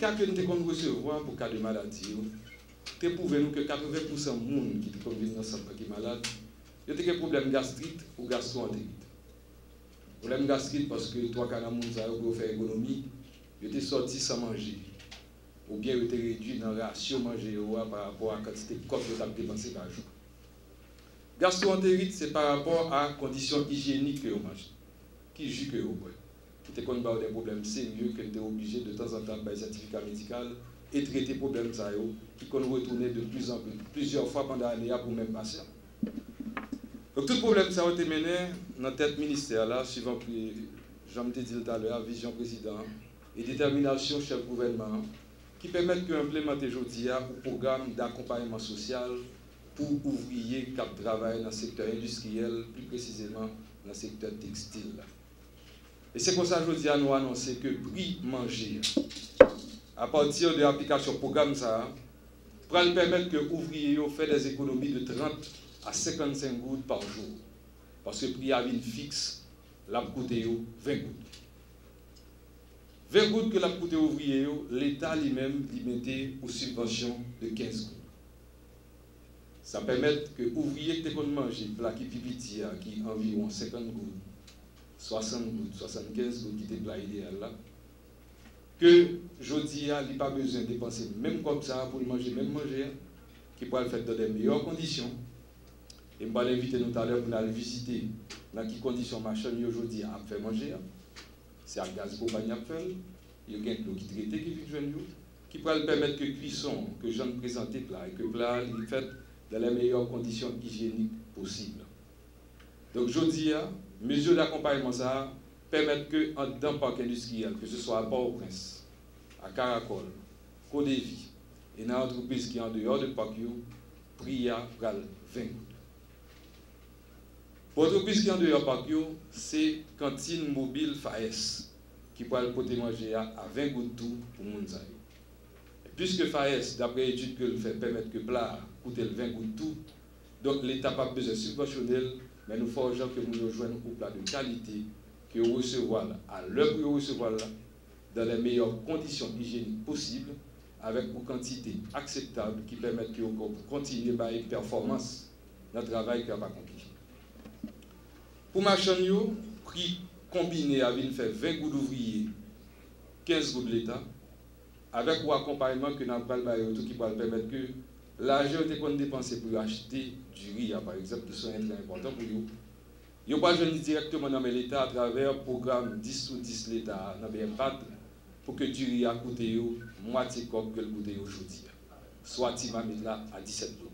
Cas que nous avons recevoir pour cas de maladie, nous que 80% des monde qui sont dans qui malade, ils ont des problèmes gastriques ou gastro-entérite. Problème gastrique parce que trois cas de monde ça pour faire économie, ils étaient sortis sans manger. Ou bien ils étaient réduits dans la ration manger par rapport à la quantité de corps qu'ils ont dépensé par jour. Gastro-entérite, c'est par rapport à conditions hygiéniques que vous mangez. Qui joue que vous Qui te connaît des problèmes sérieux que vous êtes obligé de temps en temps par certificat médical et traiter les problèmes ça qui qu'on retourner de plus en plus plusieurs fois pendant l'année pour même patient. Donc tout problème ça a été mené dans tête ministère là suivant que j'en dit tout à l'heure vision président et détermination chef gouvernement qui permettent d'implémenter aujourd'hui un programme d'accompagnement social pour ouvriers qui travaillent dans le secteur industriel, plus précisément dans le secteur textile. Et c'est pour ça que je dis à nous annoncer que prix manger, à partir de l'application programme ça, pour permettre que ouvriers fassent des économies de 30 à 55 gouttes par jour. Parce que le prix à ville fixe, l'a coûté 20 gouttes. 20 gouttes que l'a coûté ouvrier, l'État lui-même limité aux subventions de 15 gouttes. Ça permet que ouvriers qui ont mangé plat qui qui environ 50 gouttes, 60 gouttes, 75 gouttes qui étaient plat idéal là, que dis il n'a pas besoin de dépenser même comme ça pour manger, même manger, qui pourrait le faire dans des meilleures conditions. Et je vais l'inviter tout à l'heure pour aller visiter dans quelles conditions ma chaîne aujourd'hui a fait manger. C'est à gaz pour faire. Il y a un qui traité qui vit jeune qui pourrait permettre que cuisson, que j'en présente plat et que plat il fait dans les meilleures conditions hygiéniques possibles. Donc, je dis, mesures d'accompagnement, ça permettent que, dans le parc industriel, que ce soit à Port-au-Prince, à Caracol, Côte-de-Vie, et dans l'entreprise qui est en dehors de parc, prix à 20 gouttes. Pour l'entreprise qui est en dehors de parc, c'est cantine mobile FAES qui peut porter manger à 20 gouttes tout pour le monde. Puisque FAES, d'après l'étude que le fait, permet que plat coûte 20 gouttes tout, donc l'État n'a pas besoin de subventionner, mais nous forgeons que nous rejoignons un plat de qualité que vous recevez à l'heure que vous recevez dans les meilleures conditions hygiéniques possibles, avec une quantité acceptable qui permet que vous continuez à une performance dans le travail que vous accompli. Pour ma chaîne, prix combiné avec fait 20 gouttes d'ouvriers, 15 gouttes de l'État, avec un accompagnement que nous avons qui va permettre que l'argent qu'on dépensé pour acheter du riz, par exemple, qui sont très important pour vous. Ne pouvez pas directement dans l'État à travers le programme 10 ou 10 l'État, dans pour que du riz a coûté moitié comme que le coûté aujourd'hui. Soit il va mettre là à 17 jours.